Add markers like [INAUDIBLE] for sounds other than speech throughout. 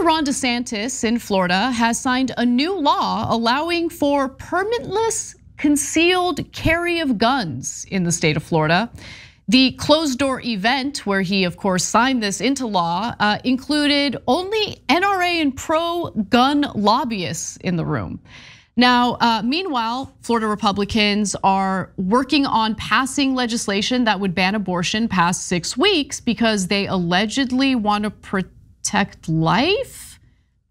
Governor Ron DeSantis in Florida has signed a new law allowing for permitless concealed carry of guns in the state of Florida. The closed door event, where he, of course, signed this into law, uh, included only NRA and pro gun lobbyists in the room. Now, uh, meanwhile, Florida Republicans are working on passing legislation that would ban abortion past six weeks because they allegedly want to protect life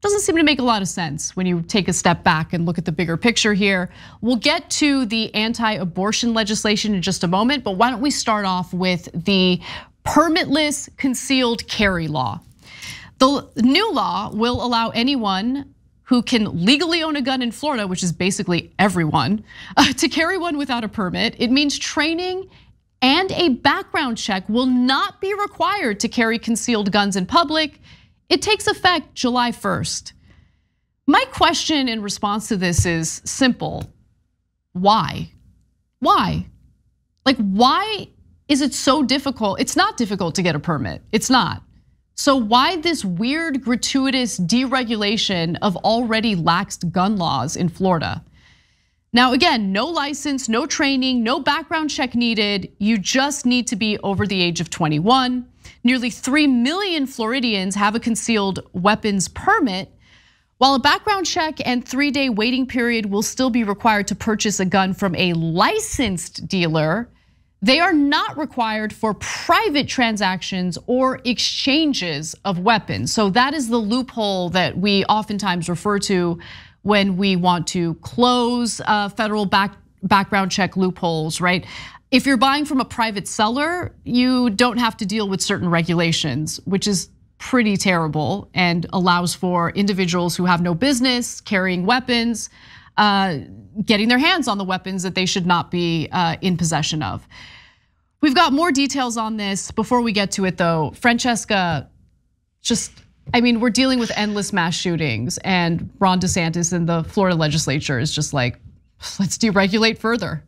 doesn't seem to make a lot of sense when you take a step back and look at the bigger picture here. We'll get to the anti abortion legislation in just a moment, but why don't we start off with the permitless concealed carry law? The new law will allow anyone who can legally own a gun in Florida, which is basically everyone, [LAUGHS] to carry one without a permit. It means training and a background check will not be required to carry concealed guns in public. It takes effect July 1st. My question in response to this is simple. Why? Why? Like, why is it so difficult? It's not difficult to get a permit. It's not. So, why this weird, gratuitous deregulation of already laxed gun laws in Florida? Now, again, no license, no training, no background check needed. You just need to be over the age of 21. Nearly 3 million Floridians have a concealed weapons permit. While a background check and three day waiting period will still be required to purchase a gun from a licensed dealer, they are not required for private transactions or exchanges of weapons. So that is the loophole that we oftentimes refer to when we want to close uh, federal back, background check loopholes, right? If you're buying from a private seller, you don't have to deal with certain regulations, which is pretty terrible and allows for individuals who have no business carrying weapons, uh, getting their hands on the weapons that they should not be uh, in possession of. We've got more details on this. Before we get to it, though, Francesca, just I mean, we're dealing with endless mass shootings, and Ron DeSantis and the Florida legislature is just like, let's deregulate further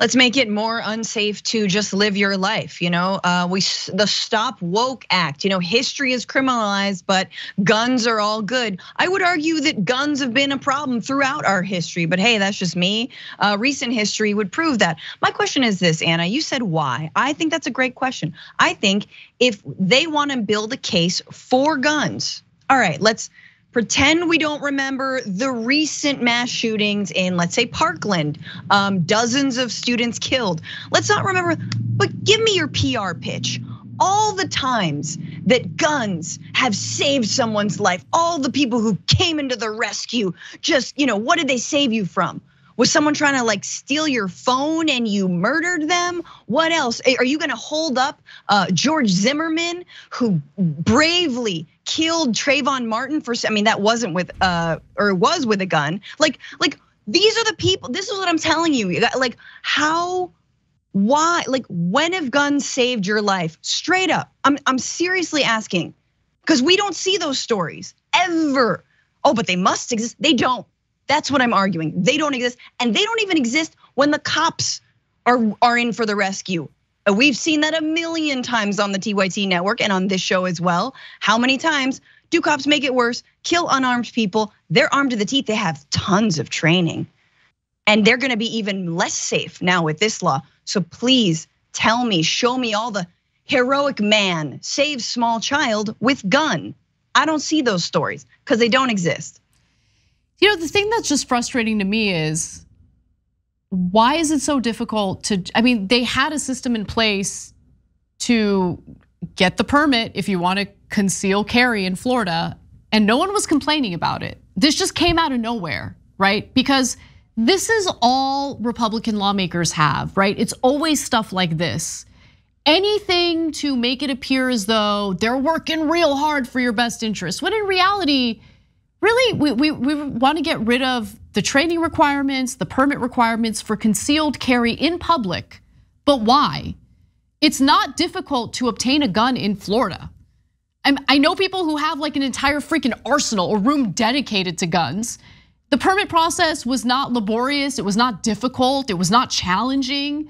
let's make it more unsafe to just live your life you know? Uh, we the stop woke act you know history is criminalized but guns are all good. I would argue that guns have been a problem throughout our history but hey that's just me. Uh, recent history would prove that. My question is this anna you said why. I think that's a great question. I think if they want to build a case for guns all right let's pretend we don't remember the recent mass shootings in, let's say, Parkland, um, dozens of students killed. Let's not remember, but give me your PR pitch. All the times that guns have saved someone's life, all the people who came into the rescue, just, you know, what did they save you from? Was someone trying to like steal your phone and you murdered them? What else? Are you gonna hold up uh, George Zimmerman, who bravely killed Trayvon Martin for? I mean, that wasn't with uh, or was with a gun. Like, like these are the people. This is what I'm telling you. Like, how? Why? Like, when have guns saved your life? Straight up, I'm I'm seriously asking, because we don't see those stories ever. Oh, but they must exist. They don't. That's what I'm arguing. They don't exist, and they don't even exist when the cops are are in for the rescue. We've seen that a million times on the TYT network and on this show as well. How many times do cops make it worse? Kill unarmed people. They're armed to the teeth. They have tons of training. And they're gonna be even less safe now with this law. So please tell me, show me all the heroic man saves small child with gun. I don't see those stories because they don't exist. You know, the thing that's just frustrating to me is why is it so difficult to, I mean, they had a system in place to get the permit if you want to conceal carry in Florida, and no one was complaining about it. This just came out of nowhere, right? Because this is all Republican lawmakers have, right? It's always stuff like this. Anything to make it appear as though they're working real hard for your best interest, when in reality, really, we, we, we want to get rid of the training requirements, the permit requirements for concealed carry in public. But why? It's not difficult to obtain a gun in Florida. I know people who have like an entire freaking arsenal or room dedicated to guns. The permit process was not laborious, it was not difficult, it was not challenging.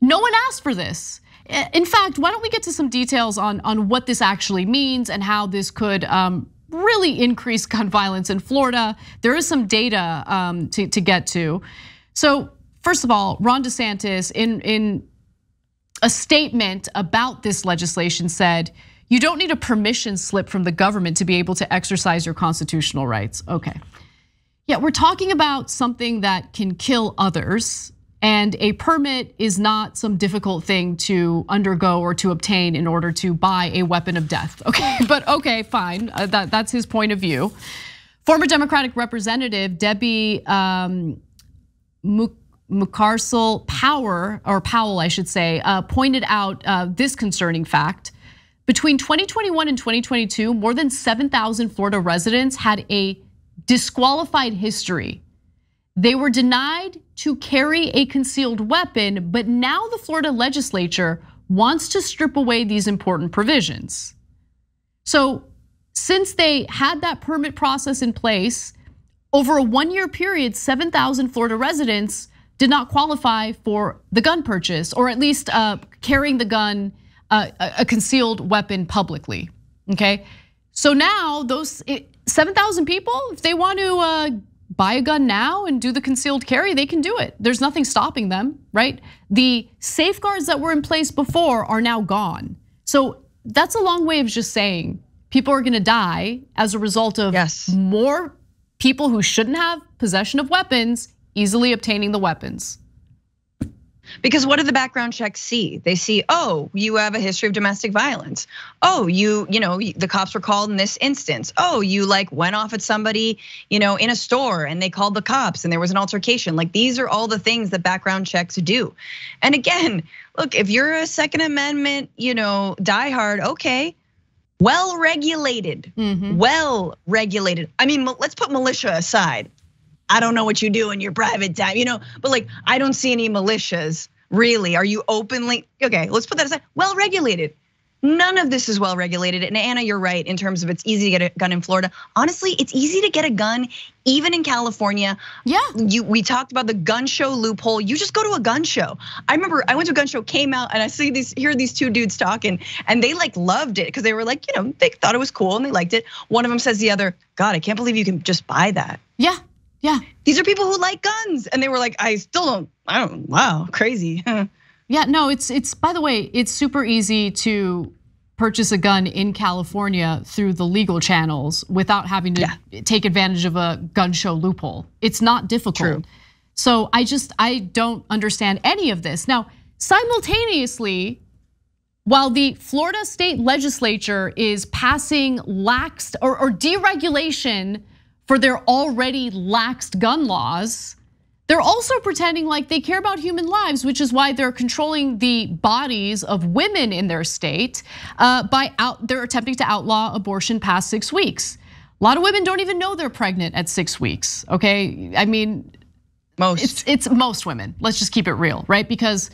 No one asked for this. In fact, why don't we get to some details on, on what this actually means and how this could um, really increase gun violence in Florida? There is some data um, to, to get to. So, first of all, Ron DeSantis, in, in a statement about this legislation, said, you don't need a permission slip from the government to be able to exercise your constitutional rights. Okay. Yeah, we're talking about something that can kill others and a permit is not some difficult thing to undergo or to obtain in order to buy a weapon of death. [LAUGHS] Okay, but okay, fine. Uh, that, that's his point of view. Former Democratic Representative Debbie um, Mucarsel Power, or Powell, I should say, uh, pointed out uh, this concerning fact. Between 2021 and 2022, more than 7,000 Florida residents had a disqualified history they were denied to carry a concealed weapon, but now the Florida legislature wants to strip away these important provisions. So, since they had that permit process in place, over a one year period, 7,000 Florida residents did not qualify for the gun purchase, or at least uh, carrying the gun, uh, a concealed weapon publicly. Okay, so now those 7,000 people, if they want to uh, buy a gun now and do the concealed carry, they can do it. There's nothing stopping them, right? The safeguards that were in place before are now gone. So that's a long way of just saying people are gonna die as a result of yes. more people who shouldn't have possession of weapons easily obtaining the weapons. Because what do the background checks see? They see, oh, you have a history of domestic violence. Oh, you, you know, the cops were called in this instance. Oh, you like went off at somebody, you know, in a store and they called the cops and there was an altercation. Like these are all the things that background checks do. And again, look, if you're a Second Amendment, you know, diehard, okay, well regulated, mm-hmm. well regulated. I mean, let's put militia aside. I don't know what you do in your private time, you know, but like I don't see any militias really. Are you openly okay? Let's put that aside. Well regulated. None of this is well regulated. And Anna, you're right in terms of it's easy to get a gun in Florida. Honestly, it's easy to get a gun even in California. Yeah. You we talked about the gun show loophole. You just go to a gun show. I remember I went to a gun show, came out, and I see these hear these two dudes talking, and they like loved it because they were like, you know, they thought it was cool and they liked it. One of them says the other, God, I can't believe you can just buy that. Yeah. Yeah. These are people who like guns. And they were like, I still don't, I don't, wow, crazy. [LAUGHS] yeah, no, it's, it's, by the way, it's super easy to purchase a gun in California through the legal channels without having to yeah. take advantage of a gun show loophole. It's not difficult. True. So I just, I don't understand any of this. Now, simultaneously, while the Florida state legislature is passing lax or, or deregulation for their already laxed gun laws. They're also pretending like they care about human lives, which is why they're controlling the bodies of women in their state uh, by out. They're attempting to outlaw abortion past six weeks. A lot of women don't even know they're pregnant at six weeks. Okay, I mean, most it's, it's most women. Let's just keep it real, right? Because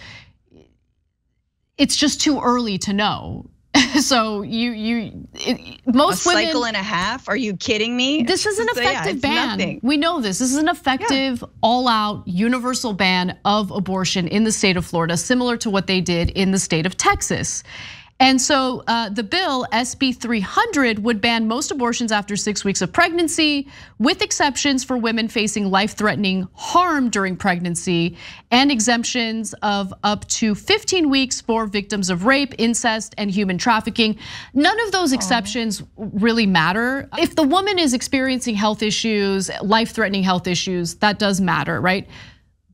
it's just too early to know. [LAUGHS] so you you it, most a women cycle and a half. Are you kidding me? This is an effective yeah, ban. Nothing. We know this. This is an effective, yeah. all-out, universal ban of abortion in the state of Florida, similar to what they did in the state of Texas. And so uh, the bill, SB 300, would ban most abortions after six weeks of pregnancy, with exceptions for women facing life threatening harm during pregnancy, and exemptions of up to 15 weeks for victims of rape, incest, and human trafficking. None of those exceptions really matter. If the woman is experiencing health issues, life threatening health issues, that does matter, right?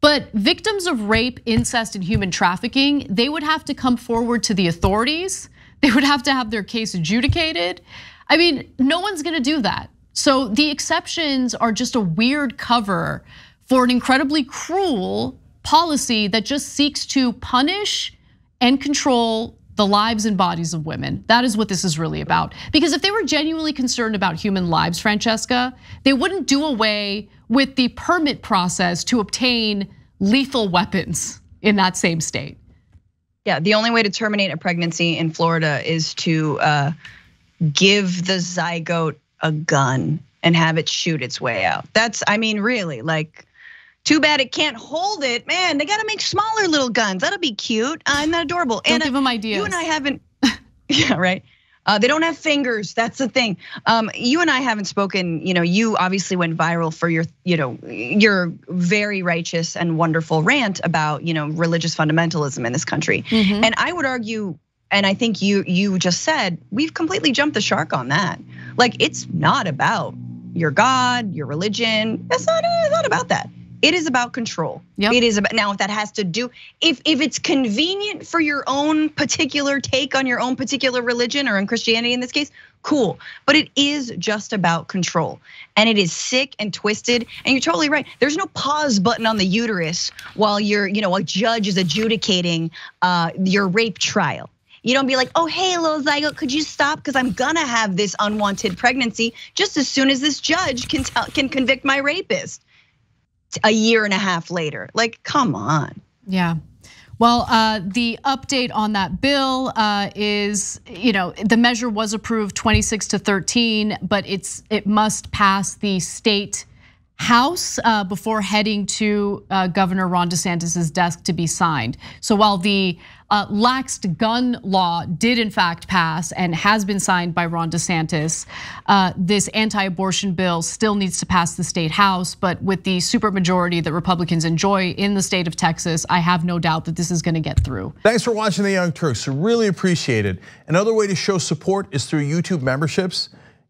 But victims of rape, incest, and human trafficking, they would have to come forward to the authorities. They would have to have their case adjudicated. I mean, no one's gonna do that. So the exceptions are just a weird cover for an incredibly cruel policy that just seeks to punish and control the lives and bodies of women. That is what this is really about. Because if they were genuinely concerned about human lives, Francesca, they wouldn't do away with the permit process to obtain lethal weapons in that same state. Yeah, the only way to terminate a pregnancy in Florida is to uh, give the zygote a gun and have it shoot its way out. That's, I mean, really, like Too bad it can't hold it. Man, they gotta make smaller little guns. That'll be cute. Uh, that adorable? Don't Anna, give them ideas. You and I haven't. [LAUGHS] yeah, right. Uh, they don't have fingers. That's the thing. Um, you and I haven't spoken. You know, you obviously went viral for your, you know, your very righteous and wonderful rant about, you know, religious fundamentalism in this country. Mm-hmm. And I would argue, and I think you you just said we've completely jumped the shark on that. Like it's not about your God, your religion. It's not. It's not about that. It is about control. Yep. It is about now if that has to do if if it's convenient for your own particular take on your own particular religion or in Christianity in this case, cool. But it is just about control. And it is sick and twisted. And you're totally right. There's no pause button on the uterus while you're, you know, a judge is adjudicating uh, your rape trial. You don't be like, oh, hey, little zygote, could you stop? Because I'm gonna have this unwanted pregnancy just as soon as this judge can tell, can convict my rapist a year and a half later. Like, come on. Yeah. Well, uh, the update on that bill uh, is, you know, the measure was approved 26 to 13, but it's it must pass the state House uh, before heading to uh, Governor Ron DeSantis's desk to be signed. So while the uh, laxed gun law did in fact pass and has been signed by Ron DeSantis, this anti-abortion bill still needs to pass the state house. But with the supermajority that Republicans enjoy in the state of Texas, I have no doubt that this is going to get through. Thanks for watching the Young Turks. Really appreciate it. Another way to show support is through YouTube memberships.